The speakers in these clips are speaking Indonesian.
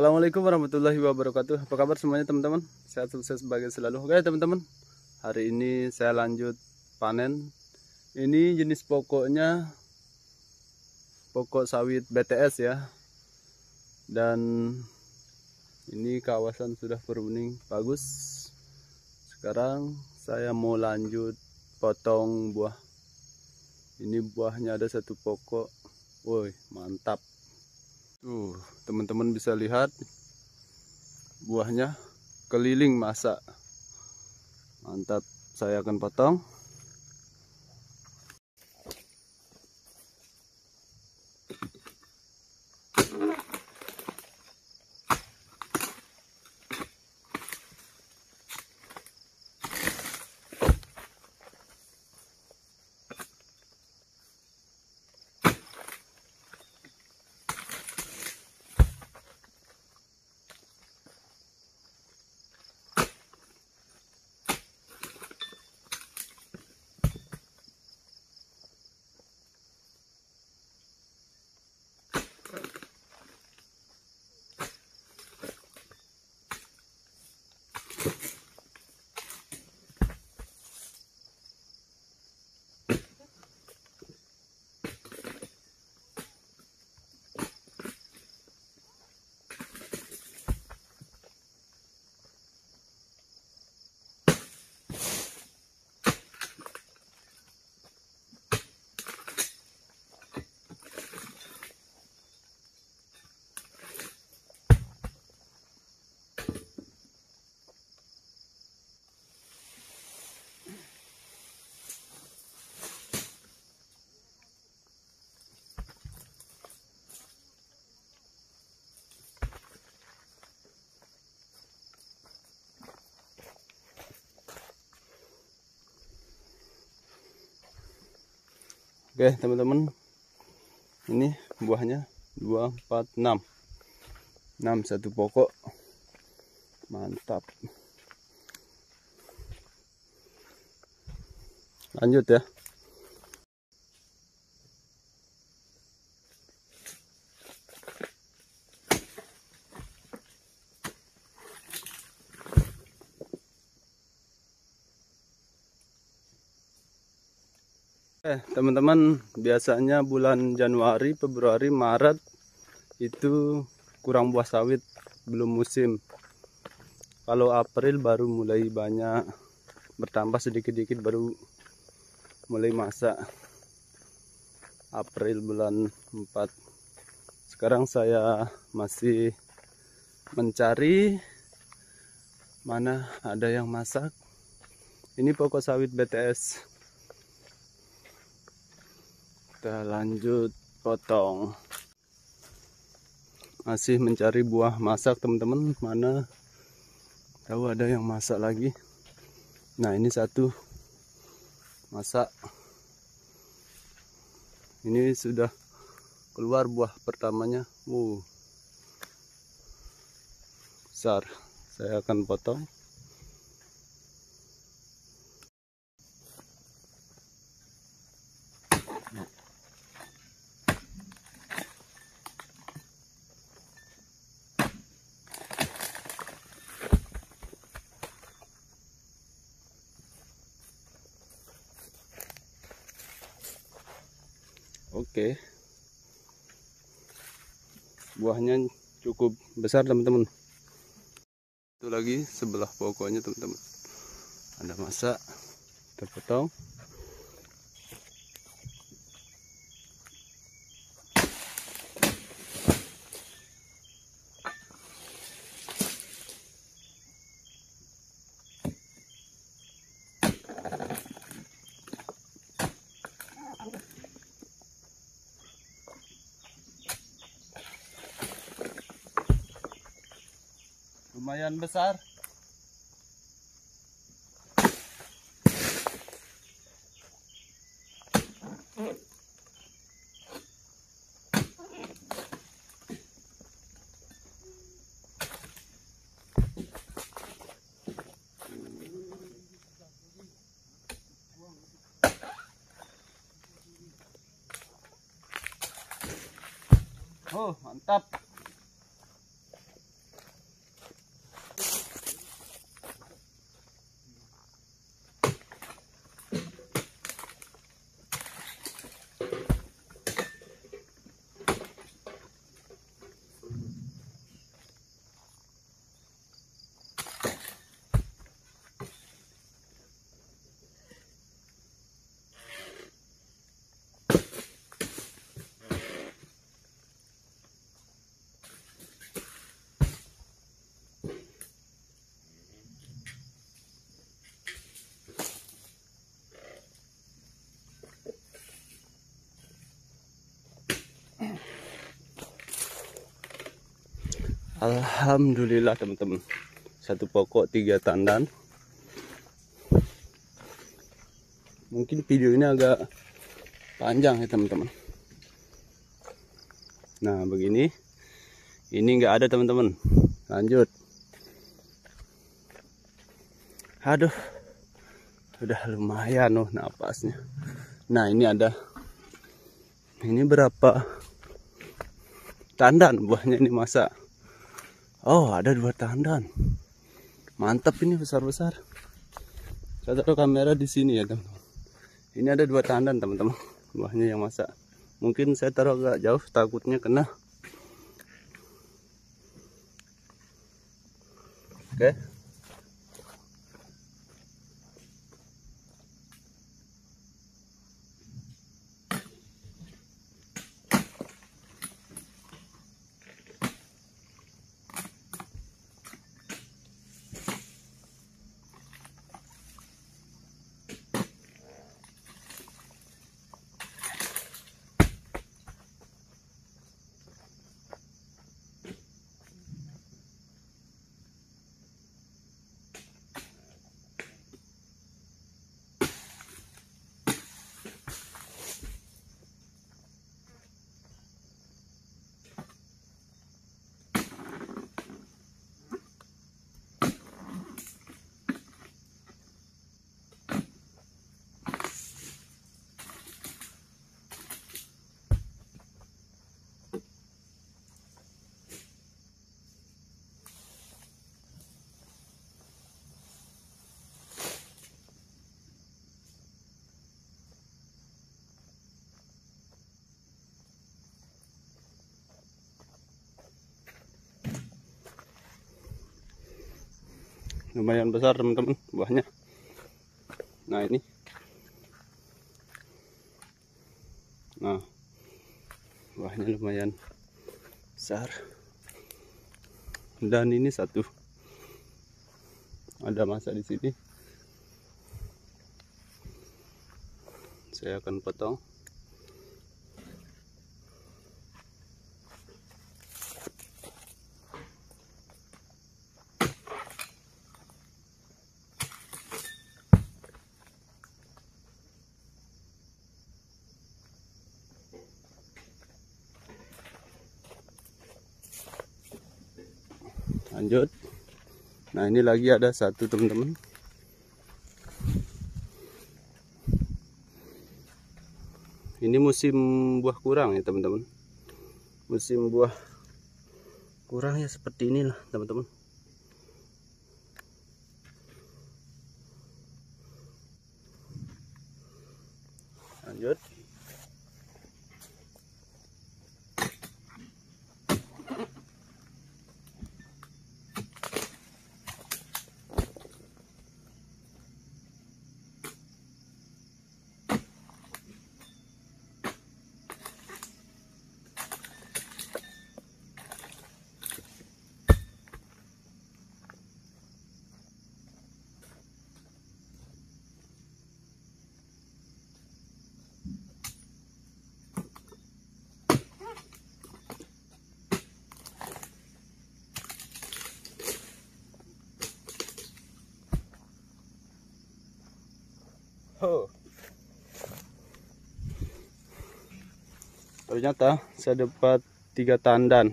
Assalamualaikum warahmatullahi wabarakatuh. Apa kabar semuanya teman-teman? Sehat sukses sebagai selalu. Oke teman-teman. Hari ini saya lanjut panen. Ini jenis pokoknya Pokok sawit BTS ya. Dan Ini kawasan sudah beruning Bagus. Sekarang saya mau lanjut Potong buah. Ini buahnya ada satu pokok. Woi mantap. Tuh, teman-teman bisa lihat buahnya keliling masa. Mantap, saya akan potong. Oke teman-teman. Ini buahnya. 2, 4, 6 6 satu pokok. Mantap. Lanjut ya teman-teman, biasanya bulan Januari, Februari, Maret itu kurang buah sawit, belum musim. Kalau April baru mulai banyak bertambah sedikit-sedikit baru mulai masak. April bulan 4. Sekarang saya masih mencari mana ada yang masak. Ini pokok sawit BTS kita lanjut potong. Masih mencari buah masak teman-teman. Mana? Tahu ada yang masak lagi? Nah ini satu. Masak. Ini sudah keluar buah pertamanya. Uh besar. Saya akan potong Oke. Buahnya cukup besar teman-teman. Itu lagi sebelah pokoknya teman-teman. Ada masak. Kita lumayan besar Oh, mantap. Alhamdulillah teman-teman. Satu pokok tiga tandan. Mungkin video ini agak panjang ya teman-teman. Nah begini. Ini enggak ada teman-teman. Lanjut. Aduh. Udah lumayan loh napasnya. Nah ini ada. Ini berapa tandan buahnya ini masa oh ada dua tandan. Mantap ini besar-besar. Saya taruh kamera di sini ya teman-teman. Ini ada dua tandan teman-teman. Buahnya yang masak. Mungkin saya taruh agak jauh takutnya kena. Oke. okay. Lumayan besar teman-teman. Buahnya. Nah ini. Nah buahnya lumayan besar. Dan ini satu. Ada masa di sini. Saya akan potong lanjut. Nah ini lagi ada satu teman-teman. Ini musim buah kurang ya teman-teman. Musim buah kurang ya seperti inilah teman-teman. Lanjut Ternyata saya dapat tiga tandan.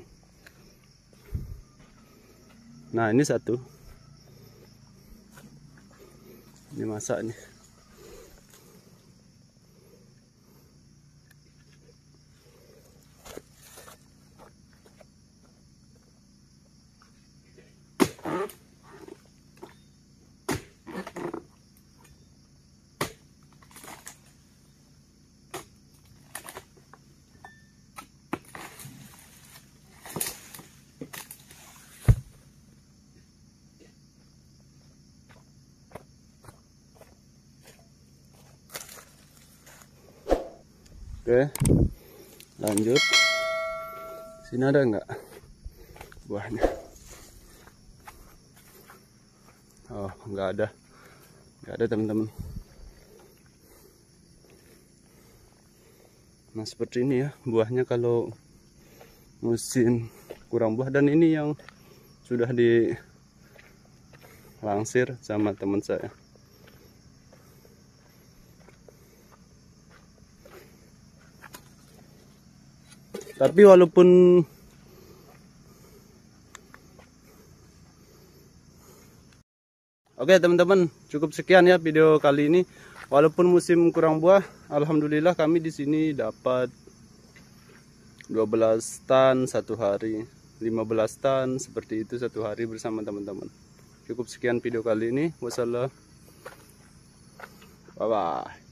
Nah ini satu. Ini masak nih. Oke, lanjut. Sini ada nggak buahnya? Oh, nggak ada, nggak ada teman-teman. Nah seperti ini ya buahnya kalau musim kurang buah dan ini yang sudah dilangsir sama teman saya tapi walaupun Oke teman-teman, cukup sekian ya video kali ini. Walaupun musim kurang buah, alhamdulillah kami di sini dapat 12 tan satu hari, 15 tan seperti itu satu hari bersama teman-teman. Cukup sekian video kali ini. Wassalamualaikum. Bye bye.